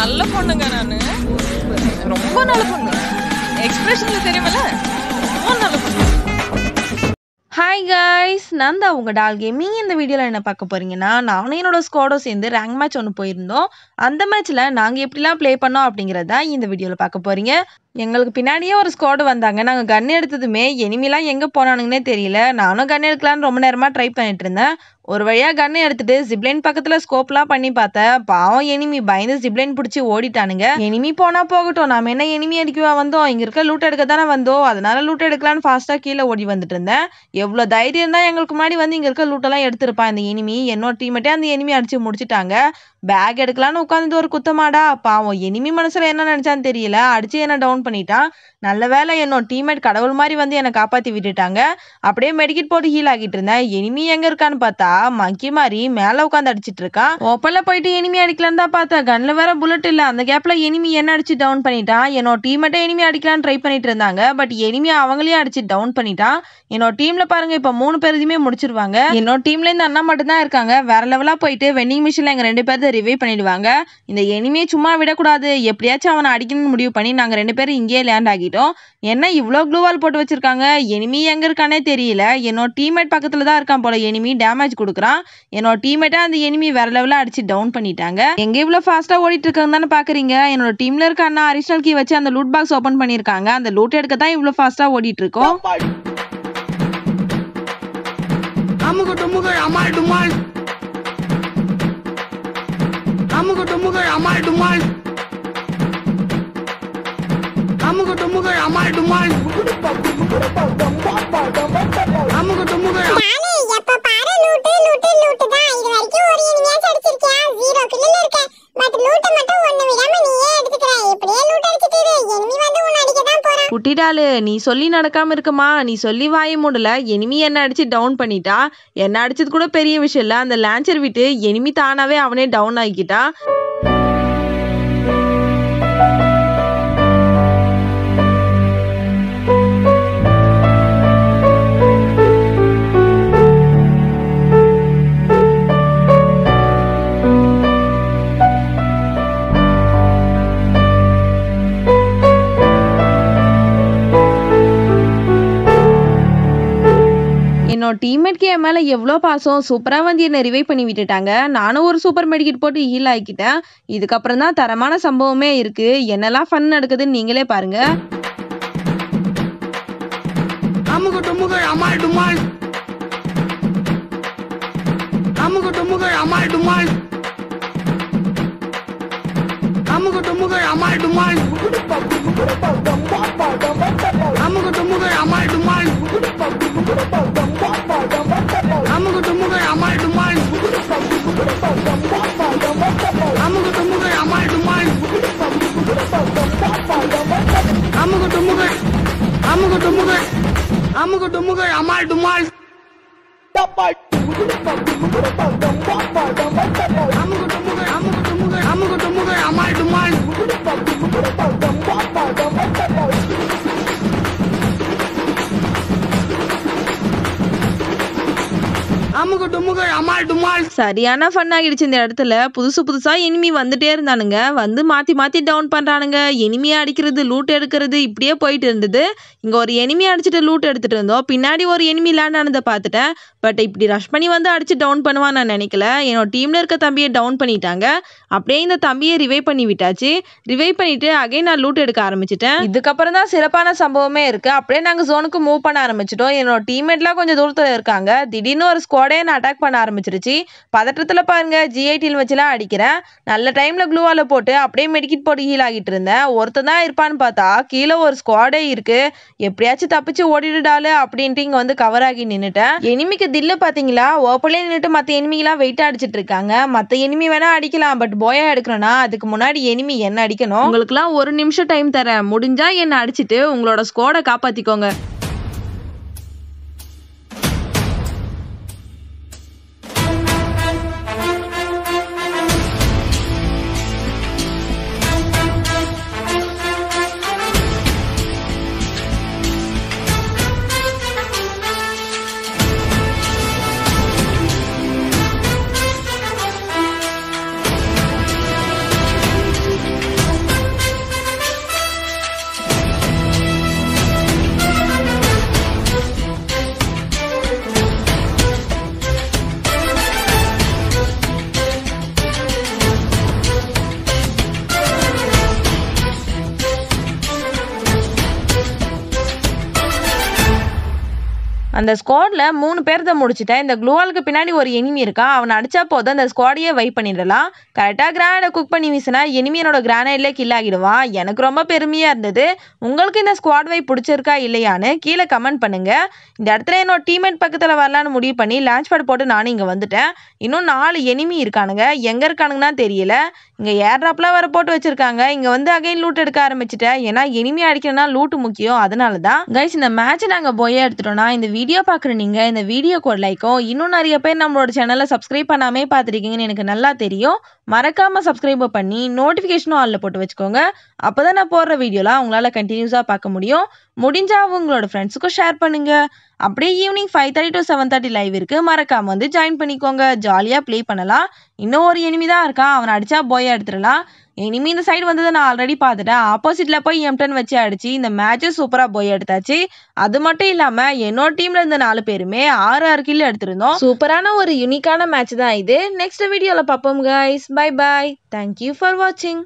நல்ல பொண்ணுங்க நானு. ரொம்ப நல்ல பொண்ணு. எக்ஸ்பிரஷன்ல தெரியுமல ரொம்ப நல்ல பொண்ணு. ஹாய் காய்ஸ் நான் தான் உங்கள் டால் கேமிங் இந்த வீடியோவில் என்ன பார்க்க போறீங்கன்னா நானும் என்னோட ஸ்குவாடோ சேர்ந்து ரேங்க் மேட்ச் ஒன்று போயிருந்தோம். அந்த மேட்ச்சில் நாங்கள் எப்படிலாம் ப்ளே பண்ணோம் அப்படிங்கிறத தான் இந்த வீடியோவில் பார்க்க போறீங்க. எங்களுக்கு பின்னாடியே ஒரு ஸ்குவாடு வந்தாங்க. நாங்கள் கன் எடுத்ததுமே எனிமிலாம் எங்கே போனானுங்கன்னே தெரியல. நானும் கன் எடுக்கலான்னு ரொம்ப நேரமாக ட்ரை பண்ணிட்டு இருந்தேன். ஒரு வழியாக கன் எடுத்துட்டு ஜிப்லைன் பக்கத்தில் ஸ்கோப்லாம் பண்ணி பார்த்தேன். பாவம் எனிமி பயந்து ஜிப்லைன் பிடிச்சி ஓடிட்டானுங்க. எனிமி போனால் போகட்டும். நாம் என்ன எனிமி அடிக்கவா வந்தோம்? இங்கே இருக்க லூட் எடுக்க தானே வந்தோம். அதனால லூட் எடுக்கலான்னு ஃபாஸ்ட்டாக கீழே ஓடி வந்துட்டு இருந்தேன். எவ்வளோ தைரியம் தான் எங்களுக்கு முன்னாடி வந்து இங்கே இருக்க லூட்டெல்லாம் எடுத்திருப்பான் இந்த எனிமி என்னோட டீமேட்டே அந்த எனிமி அடிச்சு முடிச்சிட்டாங்க. பேக் எடுக்கலான்னு உட்காந்து ஒரு குத்தமாடா. பாவம் எனிமி மனசில் என்ன நினச்சான்னு தெரியல. அடிச்சு என்ன டவுன் பண்ணிட்டான் நல்ல வேளை என்னோட டீம்மேட் கடவுள் மாதிரி வந்து என்னை காப்பாத்தி விட்டுட்டாங்க. அப்படியே மெடிக்கெட் போட்டு ஹீல் ஆகிட்டு இருந்தேன். இனிமே எங்க இருக்கான்னு பார்த்தா மக்கி மாதிரி மேல உட்காந்து அடிச்சிட்டு இருக்கான் ஓப்பன்ல போயிட்டு எனிமி அடிக்கலான்னு தான் பார்த்தேன். கண்ணில் வேற புல்லட் இல்ல. அந்த கேப்ல எனிமி என்ன அடிச்சு டவுன் பண்ணிட்டான் என்னோட டீம்மேட்டை இனிமே அடிக்கலான்னு ட்ரை பண்ணிட்டு இருந்தாங்க. பட் இனிமே அவங்களையும் அடிச்சு டவுன் பண்ணிட்டான் என்னோட டீம்ல பாருங்க இப்ப மூணு பேருதையுமே முடிச்சிருவாங்க. என்னோட டீம்ல இந்த அண்ணா மட்டும் தான் இருக்காங்க. வேற லெவலா போயிட்டு வெண்டிங் மிஷின்ல எங்க ரெண்டு பேர்த்த ரிவைவ் பண்ணிடுவாங்க. இந்த எனிமியை சும்மா விடக்கூடாது. எப்படியாச்சும் அவனை அடிக்கணும்னு முடிவு பண்ணி நாங்க ரெண்டு பேரும் இங்கேயே லேண்ட் ஆகிட்டோம். என்ன இவ்வளோ க்ளூவால் போட்டு வச்சிருக்காங்க? எனிமி எங்க இருக்கானே தெரியல. என்னோட டீம்மேட் பக்கத்தில் தான் இருக்கான் போல. எனிமி டேமேஜ் கொடுக்குறான். என்னோட டீம்மேட்டா அந்த எனிமி வேற லெவலில் அடிச்சு டவுன் பண்ணிட்டாங்க. எங்கே இவ்வளோ ஃபாஸ்ட்டாக ஓடிட்டு இருக்காங்க தானே பாக்குறீங்க? என்னோட டீமில் இருக்க அண்ணா அரிஷனல் கீ வச்சு அந்த லூட் பாக்ஸ் ஓப்பன் பண்ணியிருக்காங்க அந்த லூட் எடுக்க தான் இவ்வளோ ஃபாஸ்ட்டாக ஓடிட்டு இருக்கோம். அமுக டுமுக அமால் டுமால். அமுக டுமுக அமால் டுமால். டுமுக அமால் டுமால் அமுக டுமுக நானே எப்ப பாரு லூட்டு லூட்டு லூட்டு தான். இது வரைக்கும் ஒரு இனிமையாச்சும் அடிச்சிருக்கியா? ஜீரோ கில்லுல இருக்க. பட் லூட்டை மட்டும் ஒண்ணு விடாம நீயே எடுத்துக்கிற. இப்படியே லூட் அடிச்சிட்டு இரு. எனிமி வந்து உன்னை அடிக்க தான் போறான். குட்டிடாலு நீ சொல்லி நடக்காம இருக்குமா? நீ சொல்லி வாய மூடல. எனிமி என்ன அடிச்சு டவுன் பண்ணிட்டா? என்ன அடிச்சது கூட பெரிய விஷயம் இல்ல. அந்த லான்ச்சர் விட்டு எனிமி தானாவே அவனே டவுன் ஆகிக்கிட்டா? என்னோட டீம்மேட்க்கு என் மேலே எவ்வளோ பாசம்? சூப்பராக வந்து என்னை ரிவைவ் பண்ணி விட்டுட்டாங்க. நானும் ஒரு சூப்பர் மெடிக்கெட் போட்டு ஹீல் ஆக்கிட்டேன். இதுக்கப்புறம் தான் தரமான சம்பவமே இருக்கு. என்னெல்லாம் ஃபன் நடக்குதுன்னு நீங்களே பாருங்க. அமுக டுமுக அமால் டுமால். அமுக டுமுக அமால் டுமால். அமுக டுமுக அமால் டுமால். அமுகு டுமுகு அமால் டுமால். அமுகு டுமுகு அமுகு டுமுகு அமுகு டுமுகு அமால் டுமால். அமால் டுமால். சரியான ஃபன் ஆகிடுச்சு இந்த இடத்துல. புதுசு புதுசா எனிமி வந்துட்டே இருந்தானுங்க. வந்து மாத்தி மாத்தி டவுன் பண்றானுங்க. எனிமியா அடிக்கிறது லூட் எடுக்கிறது இப்படியே போயிட்டு இருந்தது. இங்க ஒரு எனிமி அடிச்சுட்டு லூட் எடுத்துட்டு இருந்தோம் பின்னாடி ஒரு எனிமி லேண்ட் ஆனதை பார்த்துட்டேன். பட் இப்படி ரஷ் பண்ணி வந்து அடிச்சு டவுன் பண்ணுவான்னு நான் நினைக்கல. என்னோட டீம்ல இருக்க தம்பியை டவுன் பண்ணிட்டாங்க. அப்படியே இந்த தம்பியை ரிவைவ் பண்ணி விட்டாச்சு. ரிவைவ் பண்ணிட்டு அகைன் நான் லூட் எடுக்க ஆரம்பிச்சிட்டேன். இதுக்கப்புறம் தான் சிறப்பான சம்பவமே இருக்கு. அப்படியே நாங்க ஜோனுக்கு மூவ் பண்ண ஆரம்பிச்சிட்டோம். என்னோட டீம்மேட்லாம் கொஞ்சம் தூரத்துல இருக்காங்க. திடீர்னு ஒரு ஸ்குவாட் என்ன அட்டாக் பண்ண ஆரம்பிச்சிருச்சு. பதற்றத்தில் பாருங்க ஜிஐடியில் வச்சுலாம் அடிக்கிறேன். நல்ல டைமில் க்ளூவால் போட்டு அப்படியே மெடிக்கிட் போட்டு ஹீல் ஆகிட்டு இருந்தேன். ஒருத்தன் தான் இருப்பான்னு பார்த்தா கீழே ஒரு ஸ்குவாடே இருக்கு. எப்படியாச்சும் தப்பிச்சு ஓடிடுடாலு அப்படின்ட்டு இங்கே வந்து கவர் ஆகி நின்றுட்டேன் எனிமிக்கு தில்லு பார்த்தீங்களா? ஓப்பலே நின்றுட்டு மற்ற எனிமிலாம் வெயிட் அடிச்சிட்டு இருக்காங்க. மற்ற எனிமி வேணால் அடிக்கலாம் பட் போயா எடுக்கிறோன்னா அதுக்கு முன்னாடி எனிமி என்ன அடிக்கணும்? உங்களுக்குலாம் ஒரு நிமிஷம் டைம் தரேன். முடிஞ்சால் என்ன அடிச்சிட்டு உங்களோட ஸ்குவாடை காப்பாற்றிக்கோங்க அந்த ஸ்குவாடில் மூணு பேர்த்த முடிச்சிட்டேன். இந்த க்ளூவாலுக்கு பின்னாடி ஒரு எனிமி இருக்கா அவனை அடித்தா போதும். அந்த ஸ்குவாடையே வைப் பண்ணிடலாம். கரெக்டாக கிரானைடை குக் பண்ணி வீசினா எனிமியனோட கிரானைட்லே கிரானைட்லேயே கில் ஆகிடுவான் எனக்கு ரொம்ப பெருமையாக இருந்தது. உங்களுக்கு இந்த ஸ்குவாட் வைப் பிடிச்சிருக்கா இல்லையான்னு கீழே கமெண்ட் பண்ணுங்கள் இந்த இடத்துல என்னோட டீம்மேட் பக்கத்தில் வரலான்னு முடிவு பண்ணி லான்ச் பேட் போட்டு நானும் இங்கே வந்துட்டேன். இன்னும் நாலு எனிமி இருக்கானுங்க. எங்கே இருக்கானுங்கன்னா தெரியல. இங்கே ஏர்ட்ராப்லாம் வர போட்டு வச்சிருக்காங்க. இங்கே வந்து அகைன் லூட் எடுக்க ஆரம்பிச்சிட்டேன். ஏன்னா எனிமி அடிக்கணும்னா லூட்டு முக்கியம். அதனால தான் கைஸ் இந்த மேட்ச் நாங்கள் போயே எடுத்துட்டோம்னா இந்த வீடியோ வீடியோ பார்க்குற நீங்கள் இந்த வீடியோக்கு ஒரு லைக்கும் இன்னும் நிறைய பேர் நம்மளோட சேனலை சப்ஸ்கிரைப் பண்ணாமே பார்த்துருக்கீங்கன்னு எனக்கு நல்லா தெரியும். மறக்காமல் சப்ஸ்கிரைப் பண்ணி நோட்டிஃபிகேஷனும் ஆளில் போட்டு வச்சுக்கோங்க. அப்போ தான் நான் போடுற வீடியோலாம் உங்களால் கண்டினியூஸாக பார்க்க முடியும். முடிஞ்சால் உங்களோட ஃப்ரெண்ட்ஸுக்கும் ஷேர் பண்ணுங்க. அப்படியே evening five thirty to seven thirty live இருக்குது மறக்காமல் வந்து ஜாயின் பண்ணிக்கோங்க. ஜாலியாக ப்ளே பண்ணலாம். இன்னும் ஒரு எனிமி தான் இருக்கான். அவனை அடித்தா போய் எடுத்துடலாம். இனிமே இந்த சைடு வந்ததை நான் ஆல்ரெடி பார்த்துட்டேன். ஆப்போசிட்ல போய் எம்டன் வச்சு அடிச்சு இந்த மேட்சே சூப்பராக போய் எடுத்தாச்சு. அது மட்டும் இல்லாம என்னோட டீம்ல இருந்த நாலு பேருமே ஆறு ஆறு கில் எடுத்திருந்தோம். சூப்பரான ஒரு யூனிக்கான மேட்ச் தான் இது. நெக்ஸ்ட் வீடியோல பார்ப்போம் guys bye bye thank you for வாட்சிங்